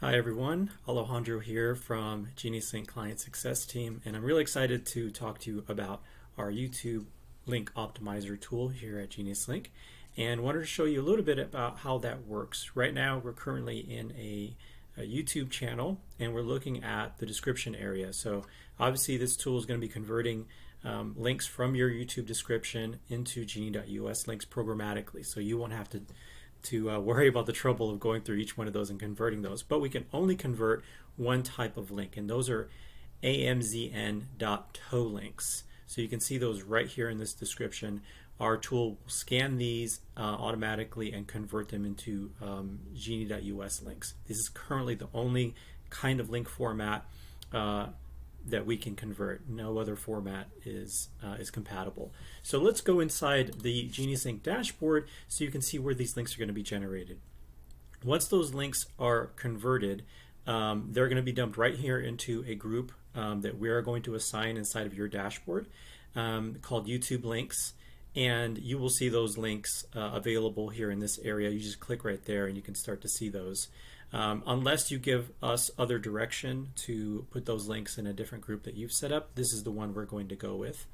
Hi everyone, Alejandro here from Geniuslink Client Success Team, and I'm really excited to talk to you about our YouTube Link Optimizer tool here at Geniuslink, and wanted to show you a little bit about how that works. Right now, we're currently in a, a YouTube channel, and we're looking at the description area. So obviously, this tool is going to be converting um, links from your YouTube description into Geni.us links programmatically, so you won't have to to uh, worry about the trouble of going through each one of those and converting those. But we can only convert one type of link, and those are amzn.to links. So you can see those right here in this description. Our tool will scan these uh, automatically and convert them into um, geni.us links. This is currently the only kind of link format uh, that we can convert. No other format is uh, is compatible. So let's go inside the Geniuslink dashboard so you can see where these links are going to be generated. Once those links are converted, um, they're going to be dumped right here into a group um, that we are going to assign inside of your dashboard um, called YouTube links. And you will see those links uh, available here in this area. You just click right there and you can start to see those. Um, unless you give us other direction to put those links in a different group that you've set up, this is the one we're going to go with.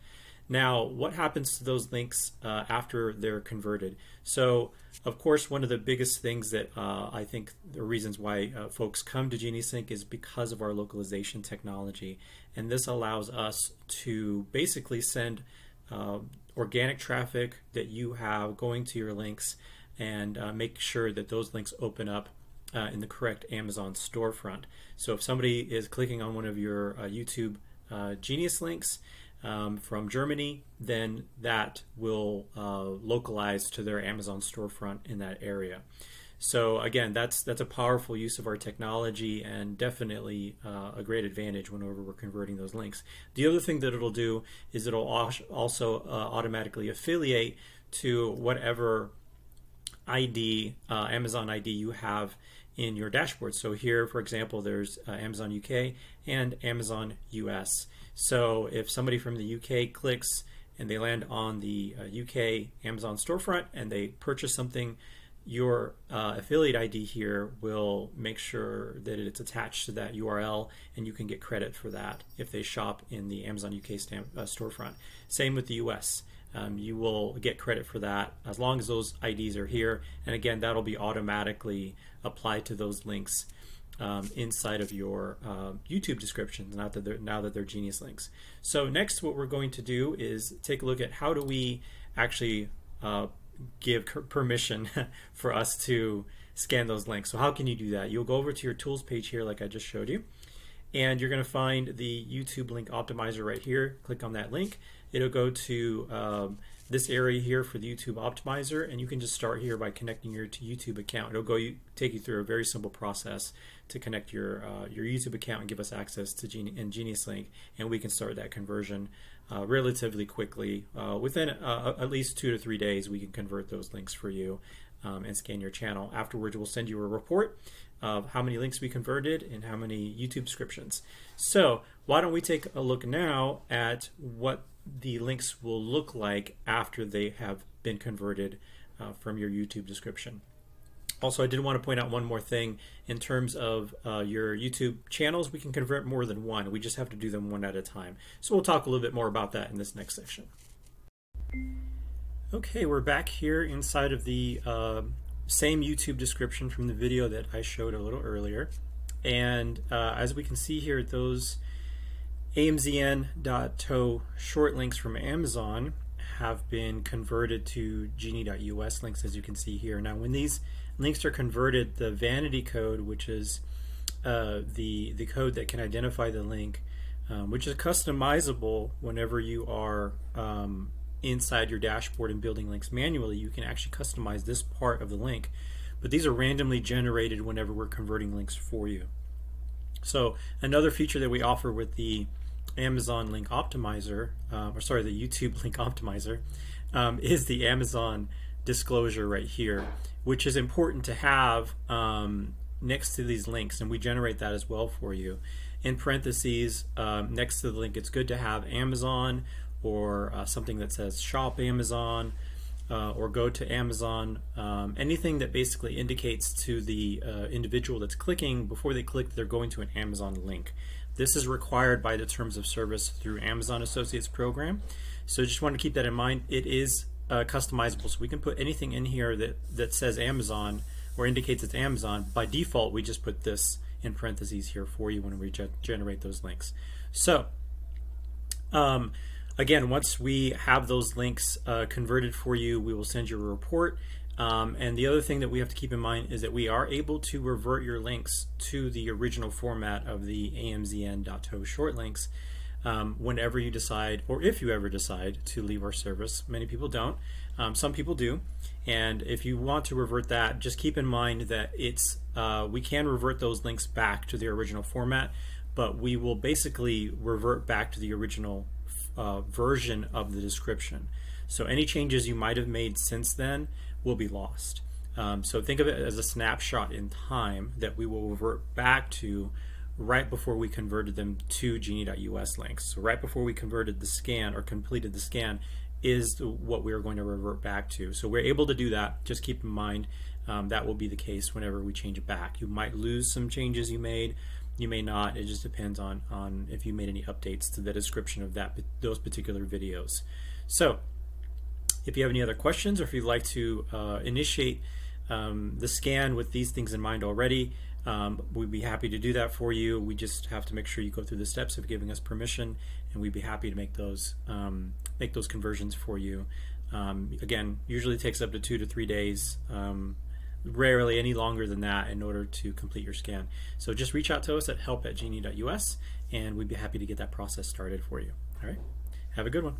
Now, what happens to those links uh, after they're converted? So, of course, one of the biggest things that uh, I think the reasons why uh, folks come to Geniuslink is because of our localization technology. And this allows us to basically send uh, organic traffic that you have going to your links and uh, make sure that those links open up uh, in the correct Amazon storefront. So if somebody is clicking on one of your uh, YouTube uh, Genius links um, from Germany, then that will uh, localize to their Amazon storefront in that area. So again, that's that's a powerful use of our technology and definitely uh, a great advantage whenever we're converting those links. The other thing that it'll do is it'll also uh, automatically affiliate to whatever ID, uh, Amazon ID you have in your dashboard. So here, for example, there's uh, Amazon UK and Amazon US. So if somebody from the UK clicks and they land on the uh, UK Amazon storefront and they purchase something, your uh, affiliate ID here will make sure that it's attached to that URL and you can get credit for that if they shop in the Amazon UK stamp, uh, storefront. Same with the US. Um, you will get credit for that as long as those IDs are here. And again, that'll be automatically applied to those links um, inside of your uh, YouTube descriptions, not that they're, now that they're Genius links. So next, what we're going to do is take a look at how do we actually uh, give permission for us to scan those links. So how can you do that? You'll go over to your tools page here, like I just showed you, and you're going to find the YouTube link optimizer right here. Click on that link. It'll go to um, this area here for the YouTube optimizer, and you can just start here by connecting your to YouTube account. It'll go you, take you through a very simple process to connect your uh, your YouTube account and give us access to Geni- and Geniuslink, and we can start that conversion uh, relatively quickly. Uh, within uh, at least two to three days, we can convert those links for you um, and scan your channel. Afterwards, we'll send you a report of how many links we converted and how many YouTube descriptions. So why don't we take a look now at what the links will look like after they have been converted uh, from your YouTube description. Also, I did want to point out one more thing in terms of uh, your YouTube channels. We can convert more than one. We just have to do them one at a time. So we'll talk a little bit more about that in this next section. Okay, we're back here inside of the uh, same YouTube description from the video that I showed a little earlier. And uh, as we can see here, those amzn.to short links from Amazon have been converted to geni.us links as you can see here. Now when these links are converted, the vanity code, which is uh, the, the code that can identify the link, um, which is customizable whenever you are um, inside your dashboard and building links manually, you can actually customize this part of the link. But these are randomly generated whenever we're converting links for you. So another feature that we offer with the Amazon Link Optimizer, uh, or sorry, the YouTube Link Optimizer, um, is the Amazon disclosure right here, which is important to have um, next to these links, and we generate that as well for you. In parentheses, um, next to the link, it's good to have Amazon or uh, something that says Shop Amazon uh, or go to Amazon, um, anything that basically indicates to the uh, individual that's clicking before they click they're going to an Amazon link. This is required by the terms of service through Amazon Associates program. So just want to keep that in mind. It is uh, customizable, so we can put anything in here that, that says Amazon or indicates it's Amazon. By default, we just put this in parentheses here for you when we ge generate those links. So um, again, once we have those links uh, converted for you, we will send you a report. Um, and the other thing that we have to keep in mind is that we are able to revert your links to the original format of the amzn.to short links um, whenever you decide, or if you ever decide to leave our service. Many people don't. Um, some people do. And if you want to revert that, just keep in mind that it's uh, we can revert those links back to the original format, but we will basically revert back to the original uh, version of the description. So any changes you might have made since then will be lost. Um, so think of it as a snapshot in time that we will revert back to right before we converted them to geni.us links. So right before we converted the scan or completed the scan is what we're going to revert back to. So we're able to do that. Just keep in mind um, that will be the case whenever we change it back. You might lose some changes you made, you may not. It just depends on, on if you made any updates to the description of that those particular videos. So if you have any other questions or if you'd like to uh, initiate um, the scan with these things in mind already, um, we'd be happy to do that for you. We just have to make sure you go through the steps of giving us permission, and we'd be happy to make those um, make those conversions for you. Um, again, usually takes up to two to three days. Um, rarely any longer than that in order to complete your scan. So just reach out to us at help at geni.us and we'd be happy to get that process started for you. All right. Have a good one.